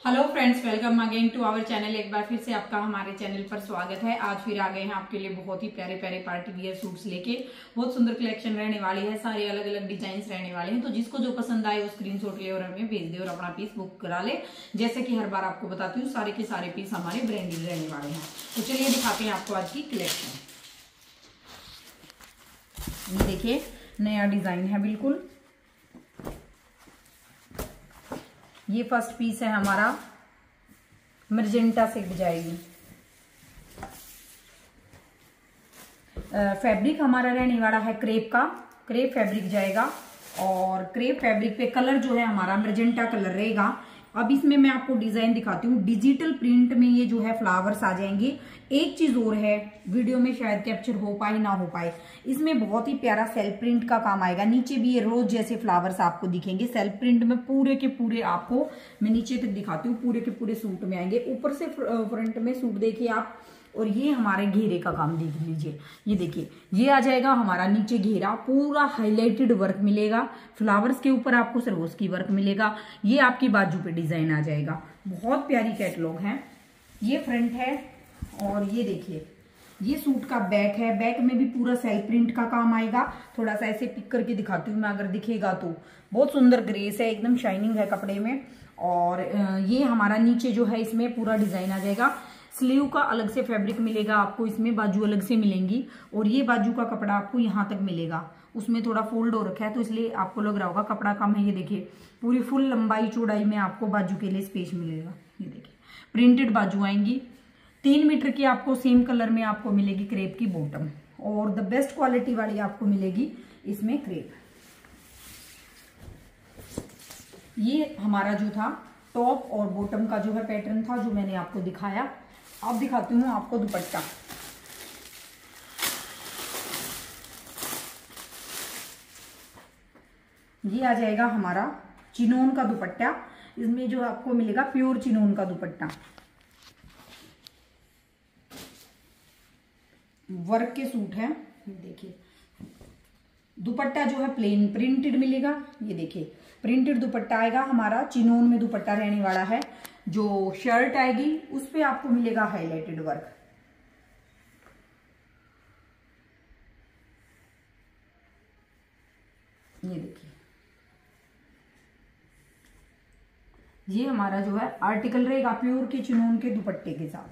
Hello friends welcome again to our channel एक बार फिर से आपका हमारे चैनल पर स्वागत है। आज फिर आ गए हैं आपके लिए बहुत ही प्यारे प्यारे पार्टी वियर सूट्स लेके। बहुत सुंदर कलेक्शन रहने वाली है, सारे अलग अलग डिज़ाइन रहने वाले हैं। तो जिसको जो पसंद आए, वो स्क्रीनशॉट ले और हमें भेज दे और अपना पीस बुक करा ले। जैसे कि हर बार आपको बताती हूँ, सारे के सारे पीस हमारे ब्रांडेड रहने वाले हैं। तो चलिए दिखाते हैं आपको आज की कलेक्शन देखिए, नया डिज़ाइन है बिल्कुल। ये फ़र्स्ट पीस है हमारा। मर्जेंटा से जाएगी। फैब्रिक हमारा रहने वाला है क्रेप का। क्रेप फैब्रिक जाएगा और क्रेप फैब्रिक पे कलर जो है हमारा मर्जेंटा कलर रहेगा। अब इसमें मैं आपको डिज़ाइन दिखाती हूँ। डिजिटल प्रिंट में ये जो है फ्लावर्स आ जाएँगे। एक चीज़ और है वीडियो में शायद कैप्चर हो पाए, ना हो पाए। इसमें बहुत ही प्यारा सेल्फ प्रिंट का काम आएगा। नीचे भी ये रोज जैसे फ्लावर्स आपको दिखेंगे। सेल्फ प्रिंट में पूरे के पूरे आपको, मैं नीचे तक दिखाती हूँ, पूरे के पूरे सूट में आएँगे। ऊपर से फ्रंट में सूट देखिए आप। और ये हमारे घेरे का काम देख लीजिए। ये देखिए, ये आ जाएगा हमारा नीचे घेरा, पूरा हाईलाइटेड वर्क मिलेगा। फ्लावर्स के ऊपर आपको सरवोस की वर्क मिलेगा। ये आपकी बाजू पे डिज़ाइन आ जाएगा। बहुत प्यारी कैटलॉग है। ये फ्रंट है और ये देखिए, ये सूट का बैक है। बैक में भी पूरा सेल्फ प्रिंट का काम आएगा। थोड़ा सा ऐसे पिक करके दिखाती हूँ मैं, अगर दिखेगा तो। बहुत सुंदर ग्रेस है, एकदम शाइनिंग है कपड़े में। और ये हमारा नीचे जो है, इसमें पूरा डिज़ाइन आ जाएगा। स्लीव का अलग से फैब्रिक मिलेगा, आपको इसमें बाजू अलग से मिलेंगी और ये बाजू का कपड़ा आपको यहाँ तक मिलेगा। उसमें थोड़ा फोल्ड हो रखा है तो इसलिए आपको लग रहा होगा कपड़ा कम है। ये देखिए, पूरी फुल लंबाई चौड़ाई में आपको बाजू के लिए स्पेस मिलेगा। ये देखिए प्रिंटेड बाजू आएँगी। तीन मीटर की आपको सेम कलर में आपको मिलेगी क्रेप की बॉटम और द बेस्ट क्वालिटी वाली आपको मिलेगी इसमें क्रेप ये हमारा जो था टॉप और बॉटम का जो है पैटर्न था, जो मैंने आपको दिखाया अब दिखाती हूँ आपको दुपट्टा। ये आ जाएगा हमारा चिनोन का दुपट्टा। इसमें जो आपको मिलेगा प्योर चिनोन का दुपट्टा। वर्क के सूट है देखिए। दुपट्टा जो है प्लेन प्रिंटेड मिलेगा, ये देखिए। प्रिंटेड दुपट्टा आएगा हमारा चिनोन में दुपट्टा रहने वाला है। जो शर्ट आएगी, उस पर आपको मिलेगा हाईलाइटेड वर्क ये देखिए। ये हमारा जो है आर्टिकल रहेगा प्योर के चिनून के दुपट्टे के साथ।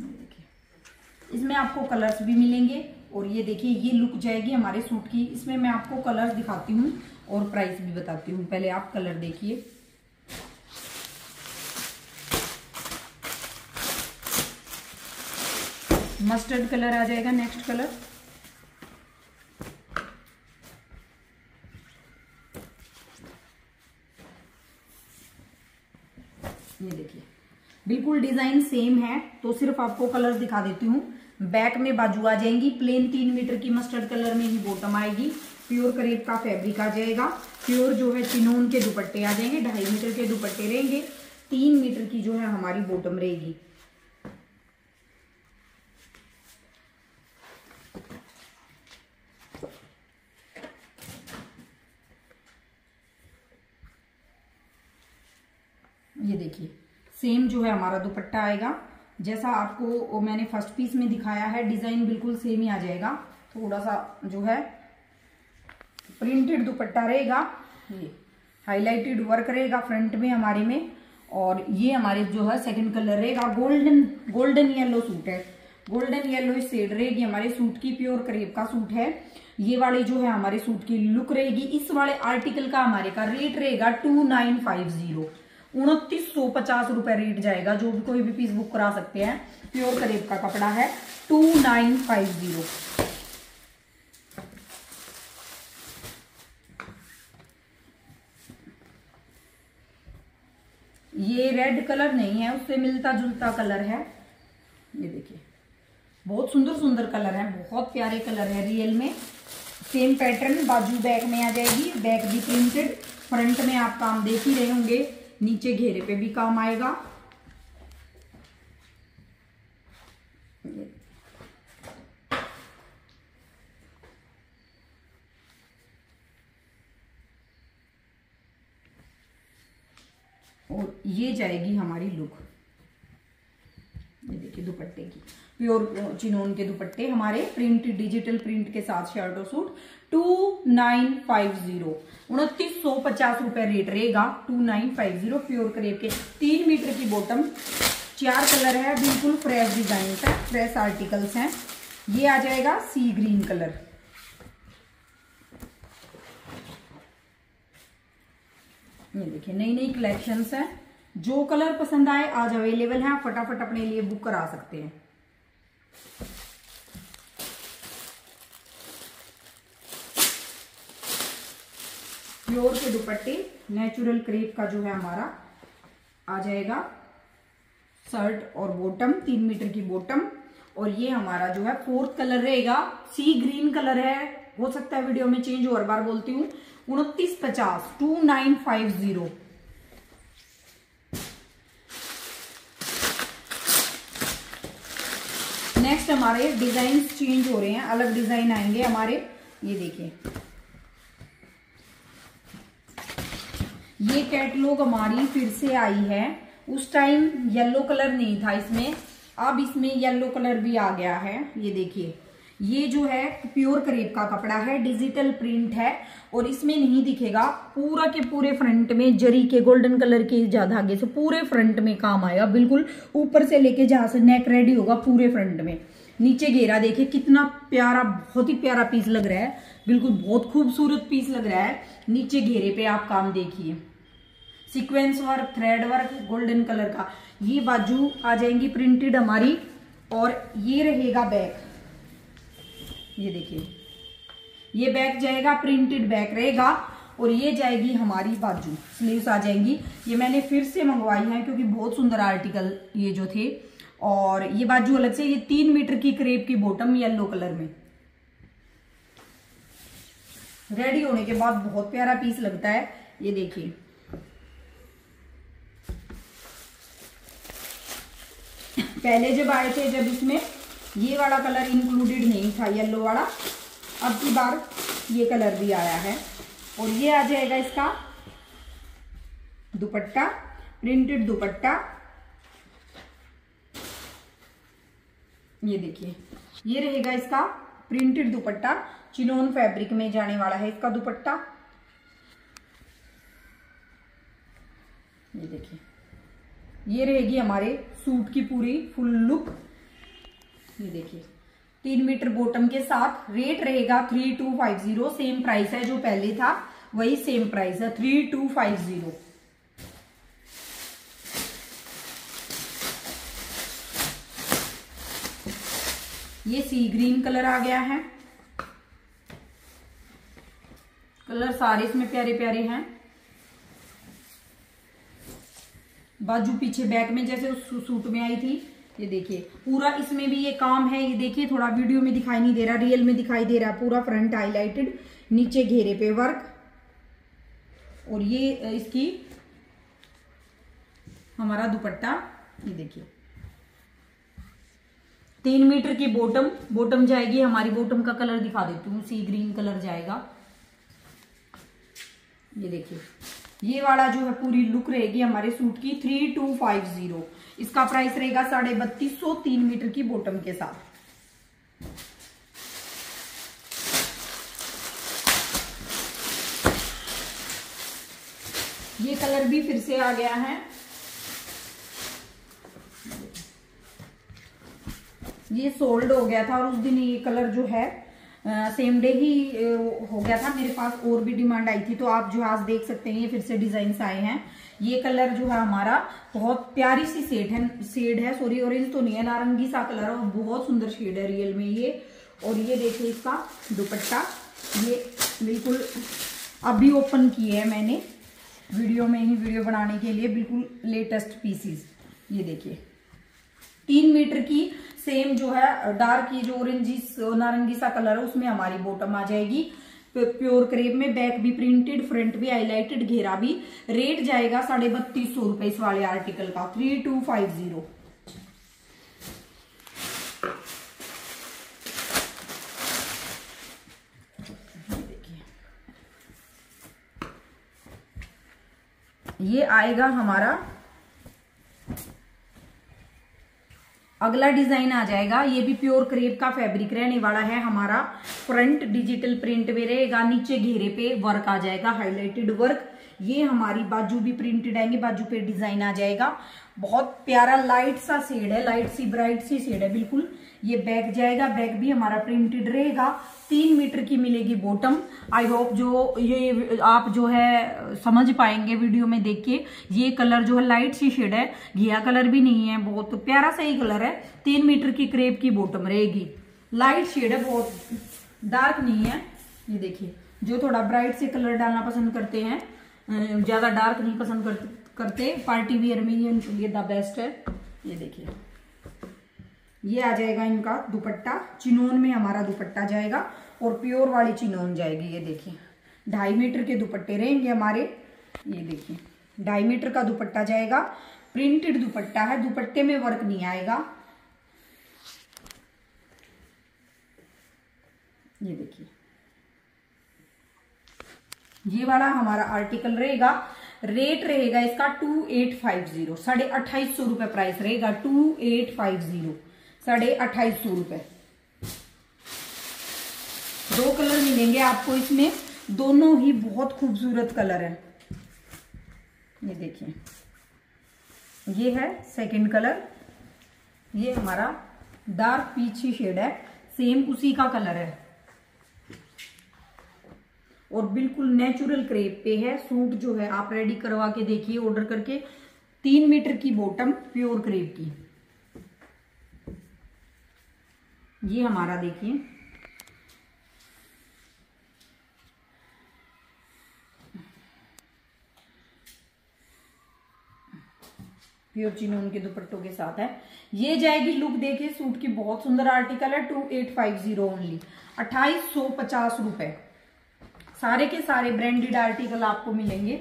देखिए। इसमें आपको कलर्स भी मिलेंगे और ये देखिए, ये लुक जाएगी हमारे सूट की। इसमें मैं आपको कलर्स दिखाती हूँ और प्राइस भी बताती हूँ। पहले आप कलर देखिए। मस्टर्ड कलर आ जाएगा नेक्स्ट कलर ये देखिए, बिल्कुल डिज़ाइन सेम है तो सिर्फ़ आपको कलर दिखा देती हूँ. बैक में बाजू आ जाएँगी प्लेन तीन मीटर की मस्टर्ड कलर में ही बॉटम आएगी. प्योर करेब का फैब्रिक आ जाएगा. प्योर जो है चिनोन के दुपट्टे आ जाएँगे, ढाई मीटर के दुपट्टे रहेंगे. तीन मीटर की जो है हमारी बॉटम रहेगी. ये देखिए सेम जो है हमारा दुपट्टा आएगा। जैसा आपको मैंने फ़र्स्ट पीस में दिखाया है डिज़ाइन बिल्कुल सेम ही आ जाएगा। थोड़ा सा जो है प्रिंटेड दुपट्टा रहेगा, ये हाईलाइटेड वर्क रहेगा फ्रंट में हमारे में, और ये हमारे जो है सेकंड कलर रहेगा। गोल्डन गोल्डन येलो सूट है। गोल्डन येलो शेड रहेगी, हमारे सूट की प्योर करेब का सूट है। ये वाले जो है हमारे सूट की लुक रहेगी। इस वाले आर्टिकल का हमारे का रेट रहेगा टू नाइन फाइव ज़ीरो उनतीस सौ पचास रुपए रेट जाएगा, जो भी कोई भी पीस बुक करा सकते हैं। प्योर करेब का कपड़ा है टू नाइन फाइव ज़ीरो ये रेड कलर नहीं है, उससे मिलता जुलता कलर है। ये देखिए, बहुत सुंदर सुंदर कलर है, बहुत प्यारे कलर है रियल में। सेम पैटर्न बाजू बैक में आ जाएगी बैक भी प्रिंटेड फ्रंट में आप काम देख ही रहे होंगे। नीचे घेरे पे भी काम आएगा। और ये जाएगी हमारी लुक दुपट्टे की। प्योर चिनोन के दुपट्टे, हमारे प्रिंट डिजिटल प्रिंट के साथ शर्ट और suit two nine five zero उनतीस सौ पचास रुपए रेट रहेगा two nine five zero pure crepe के। तीन मीटर की बॉटम चार कलर है, बिल्कुल फ्रेश डिज़ाइन है फ्रेश आर्टिकल्स हैं। ये आ जाएगा सी ग्रीन कलर ये देखिए नई नई कलेक्शंस हैं। जो कलर पसंद आए, आज अवेलेबल है फटाफट अपने लिए बुक करा सकते हैं। प्योर के दुपट्टे नेचुरल क्रेप का जो है हमारा, आ जाएगा। शर्ट और बॉटम तीन मीटर की बॉटम और ये हमारा जो है फोर्थ कलर रहेगा। सी ग्रीन कलर है। हो सकता है वीडियो में चेंज हर बार बोलती हूँ। उनतीस पचास two nine five zero next हमारे डिज़ाइन चेंज हो रहे हैं, अलग डिज़ाइन आएँगे हमारे, ये देखिए। ये कैटलॉग हमारी फिर से आई है। उस टाइम येलो कलर नहीं था इसमें, अब इसमें येलो कलर भी आ गया है, ये देखिए। ये जो है प्योर करेब का कपड़ा है, डिजिटल प्रिंट है और इसमें नहीं दिखेगा। पूरा के पूरे फ्रंट में जरी के, गोल्डन कलर के धागे से पूरे फ्रंट में काम आएगा। बिल्कुल ऊपर से लेके जहाँ से नेक रेडी होगा पूरे फ्रंट में। नीचे घेरा देखिए, कितना प्यारा, बहुत ही प्यारा पीस लग रहा है। बिल्कुल बहुत खूबसूरत पीस लग रहा है। नीचे घेरे पे आप काम देखिए। Sequence work thread work golden colour का। ये बाजू आ जाएँगी प्रिंटेड हमारी और ये रहेगा बैक। ये देखिए। ये बैक जाएगा प्रिंटेड बैक रहेगा और ये जाएगी हमारी बाजू। स्लीव्स आ जाएँगी। ये मैंने फिर से मंगवाई है क्योंकि बहुत सुंदर आर्टिकल ये जो थे। और ये बाजू अलग से, ये तीन मीटर की क्रेप की बॉटम येलो कलर में। रेडी होने के बाद बहुत प्यारा पीस लगता है। ये देखिए। पहले जब आए थे, जब इसमें ये वाला कलर इंक्लूडेड नहीं था येलो वाला। अब की बार ये कलर भी आया है। और ये आ जाएगा इसका दुपट्टा प्रिंटेड दुपट्टा। ये देखिए, ये रहेगा इसका प्रिंटेड दुपट्टा। चिनोन फैब्रिक में जाने वाला है इसका दुपट्टा। ये देखिए, ये रहेगी हमारे सूट की पूरी फुल लुक ये देखिए। तीन मीटर बॉटम के साथ रेट रहेगा three two five zero same price है जो पहले था, वही सेम प्राइस है थ्री टू फाइव ज़ीरो ये सी ग्रीन कलर आ गया है। कलर सारे इसमें प्यारे प्यारे हैं। बाजू पीछे बैक में जैसे उस सूट में आई थी ये देखिए, पूरा इसमें भी ये काम है, ये देखिए, थोड़ा वीडियो में दिखाई नहीं दे रहा रियल में दिखाई दे रहा है पूरा फ्रंट हाईलाइटेड नीचे घेरे पे वर्क और ये इसकी हमारा दुपट्टा, ये देखिए। तीन मीटर की बॉटम बॉटम जाएगी, हमारी बॉटम का कलर दिखा देती हूँ सी ग्रीन कलर जाएगा। ये देखिए, ये वाला जो है पूरी लुक रहेगी हमारे सूट की थ्री टू फाइव ज़ीरो इसका प्राइस रहेगा साढ़े बत्तीस सौ तीन मीटर की बॉटम के साथ। ये कलर भी फिर से आ गया है। ये सोल्ड हो गया था और उस दिन ये कलर जो है आ, सेम डे ही हो गया था। मेरे पास और भी डिमांड आई थी तो आप जो आज देख सकते हैं ये फिर से डिज़ाइन आए हैं। ये कलर जो है हमारा बहुत प्यारी सी शेड है शेड है सॉरी ऑरेंज तो नहीं है, नारंगी सा कलर है और बहुत सुंदर शेड है रियल में ये। और ये देखिए इसका दुपट्टा, ये बिल्कुल अभी ओपन किए है मैंने वीडियो में ही वीडियो बनाने के लिए बिल्कुल लेटेस्ट पीसीस ये देखिए। तीन मीटर की सेम जो है डार्क ये जो ऑरेंजी नारंगी सा कलर है, उसमें हमारी बॉटम आ जाएगी। प्योर क्रेप में बैक भी प्रिंटेड फ्रंट भी हाईलाइटेड घेरा भी। रेट जाएगा साढ़े बत्तीस सौ रुपए इस वाले आर्टिकल का। थ्री टू फाइव ज़ीरो ये आएगा हमारा अगला डिज़ाइन आ जाएगा। ये भी प्योर क्रेप का फैब्रिक रहने वाला है हमारा। फ्रंट डिजिटल प्रिंट में रहेगा नीचे घेरे पे वर्क आ जाएगा हाईलाइटेड वर्क ये हमारी बाजू भी प्रिंटेड आएँगे, बाजू पे डिज़ाइन आ जाएगा। बहुत प्यारा लाइट सा शेड है लाइट सी ब्राइट सी शेड है, बिल्कुल। ये बैग जाएगा बैग भी हमारा प्रिंटेड रहेगा। तीन मीटर की मिलेगी बॉटम आई होप जो ये, आप जो है, समझ पाएँगे वीडियो में देख के। ये कलर जो है लाइट सी शेड है, घिया कलर भी नहीं है, बहुत प्यारा सही कलर है। तीन मीटर की क्रेप की बॉटम रहेगी। लाइट शेड है, बहुत डार्क नहीं है। ये देखिए, जो थोड़ा ब्राइट से कलर डालना पसंद करते हैं। ज़्यादा डार्क नहीं पसंद कर, करते। पार्टी वियर में ये ये द बेस्ट है। ये देखिए। ये आ जाएगा इनका दुपट्टा। चिनोन में हमारा दुपट्टा जाएगा और प्योर वाली चिनोन जाएगी ये देखिए। ढाई मीटर के दुपट्टे रहेंगे हमारे। ये देखिए। ढाई मीटर का दुपट्टा जाएगा। प्रिंटेड दुपट्टा है। दुपट्टे में वर्क नहीं आएगा। ये देखिए। ये वाला हमारा आर्टिकल रहेगा। रेट रहेगा इसका टू एट फाइव ज़ीरो साढ़े अट्ठाईस सौ रुपए प्राइस रहेगा टू एट फाइव ज़ीरो साढ़े अट्ठाईस सौ रुपए। दो कलर मिलेंगे आपको इसमें। दोनों ही बहुत खूबसूरत कलर है। ये देखिए। ये है सेकंड कलर ये हमारा डार्क पीछी शेड है। सेम उसी का कलर है। और बिल्कुल नेचुरल क्रेप पे है। सूट जो है, आप रेडी करवा के देखिए ऑर्डर करके। तीन मीटर की बॉटम प्योर क्रेप की। ये हमारा देखिए। प्योर चिनोन के दुपट्टों के साथ है। ये जाएगी लुक देखिए सूट की बहुत सुंदर आर्टिकल है two eight five zero only अट्ठाईस सौ पचास रुपए। सारे के सारे ब्रांडेड आर्टिकल आपको मिलेंगे।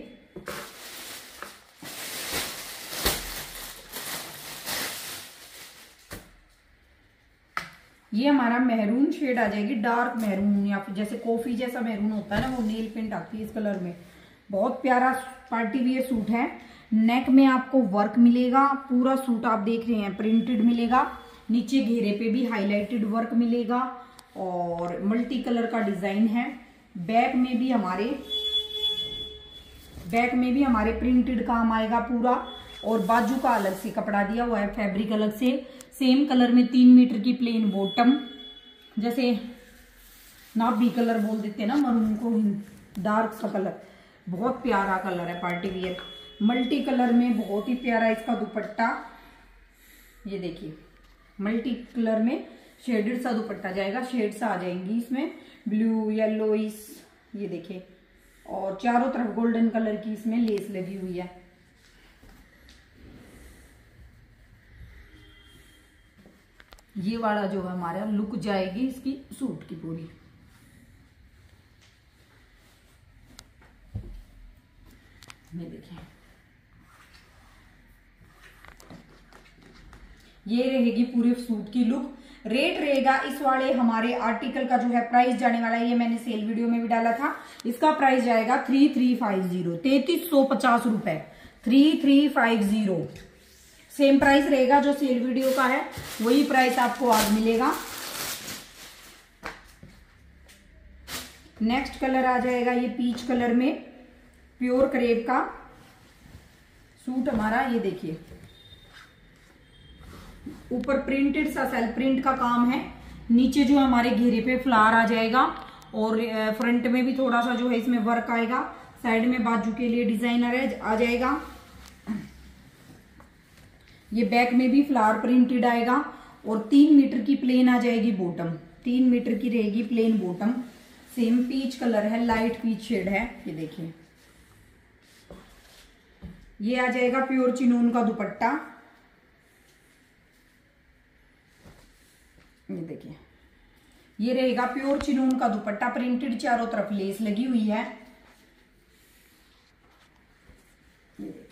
ये हमारा मेहरून शेड आ जाएगी, डार्क मेहरून या फिर जैसे कॉफ़ी जैसा मेहरून होता है ना, वो नील पेंट आती है इस कलर में। बहुत प्यारा पार्टी वियर सूट है। नेक में आपको वर्क मिलेगा, पूरा सूट आप देख रहे हैं, प्रिंटेड मिलेगा। नीचे घेरे पे भी हाईलाइटेड वर्क मिलेगा और मल्टी कलर का डिज़ाइन है। बैक में भी हमारे, बैक में भी हमारे प्रिंटेड काम आएगा पूरा। और बाजू का अलग से कपड़ा दिया हुआ है फैब्रिक अलग से। सेम कलर में तीन मीटर की प्लेन बॉटम जैसे नाप भी कलर बोल देते हैं ना मरून को डार्क का कलर बहुत प्यारा कलर है पार्टी वियर मल्टी कलर में बहुत ही प्यारा इसका दुपट्टा। ये देखिए मल्टी कलर में शेडेड सा दुपट्टा जाएगा शेड सा आ जाएँगी इसमें। ब्लू, येलो, इस, ये देखिए और चारों तरफ़ गोल्डन कलर की इसमें लेस लगी हुई है। ये वाला जो है हमारा लुक जाएगी इसकी सूट की पूरी। ये देखिए ये रहेगी पूरे सूट की लुक रेट रहेगा इस वाले हमारे आर्टिकल का जो है प्राइस जाने वाला है, ये मैंने सेल वीडियो में भी डाला था। इसका प्राइस जाएगा थ्री थ्री फाइव ज़ीरो, तैतीस सौ पचास रुपए। Three three five zero. Same price रहेगा जो सेल वीडियो का है, वही प्राइस आपको आज मिलेगा। नेक्स्ट कलर आ जाएगा ये पीच कलर में, प्योर करेब का। सूट हमारा, ये देखिए। ऊपर प्रिंटेड सा सेल प्रिंट का काम है। नीचे जो हमारे घेरे पे फ्लावर आ जाएगा और फ्रंट में भी थोड़ा सा जो है इसमें वर्क आएगा। साइड में बाजू के लिए डिज़ाइनर है, आ जाएगा। ये बैक में भी फ्लावर प्रिंटेड आएगा और तीन मीटर की प्लेन आ जाएगी बॉटम तीन मीटर की रहेगी plain bottom same peach colour है लाइट पीच शेड है, ये देखिए। ये आ जाएगा प्योर चिनून का दुपट्टा। ये देखिए ये रहेगा प्योर चिनून का दुपट्टा प्रिंटेड चारों तरफ़ लेस लगी हुई है। ये देखिए।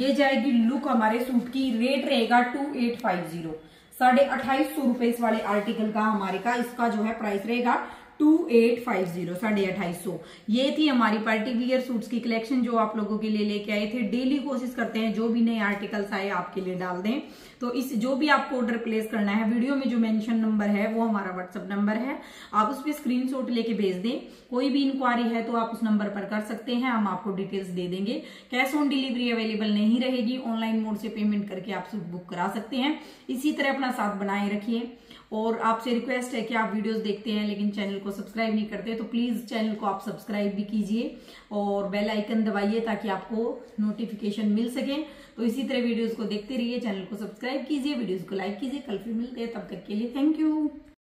ये जाएगी लुक हमारे सूट की रेट रहेगा टू एट फाइव ज़ीरो साढ़े अट्ठाईस सौ रुपए इस वाले आर्टिकल का हमारे का इसका जो है प्राइस रहेगा टू एट फाइव ज़ीरो साढ़े अट्ठाईस सौ। ये थी हमारी पार्टी वियर सूट्स की कलेक्शन जो आप लोगों के लिए लेके आए थे। डेली कोशिश करते हैं जो भी नए आर्टिकल्स आए आपके लिए डाल दें। तो इस जो भी आपको ऑर्डर प्लेस करना है वीडियो में जो मेंशन नंबर है, वो हमारा व्हाट्सअप नंबर है। आप उस पर स्क्रीन लेके भेज दें। कोई भी इंक्वायरी है तो आप उस नंबर पर कर सकते हैं। हम आपको डिटेल्स दे देंगे। कैश ऑन डिलीवरी अवेलेबल नहीं रहेगी। ऑनलाइन मोड से पेमेंट करके आप बुक करा सकते हैं। इसी तरह अपना साथ बनाए रखिए। और आपसे रिक्वेस्ट है कि आप वीडियोस देखते हैं, लेकिन चैनल को सब्सक्राइब नहीं करते तो प्लीज़ चैनल को आप सब्सक्राइब भी कीजिए और बेल आइकन दबाइए ताकि आपको नोटिफिकेशन मिल सके। तो इसी तरह वीडियोस को देखते रहिए चैनल को सब्सक्राइब कीजिए वीडियोस को लाइक कीजिए। कल फिर मिलते हैं, तब तक के लिए थैंक यू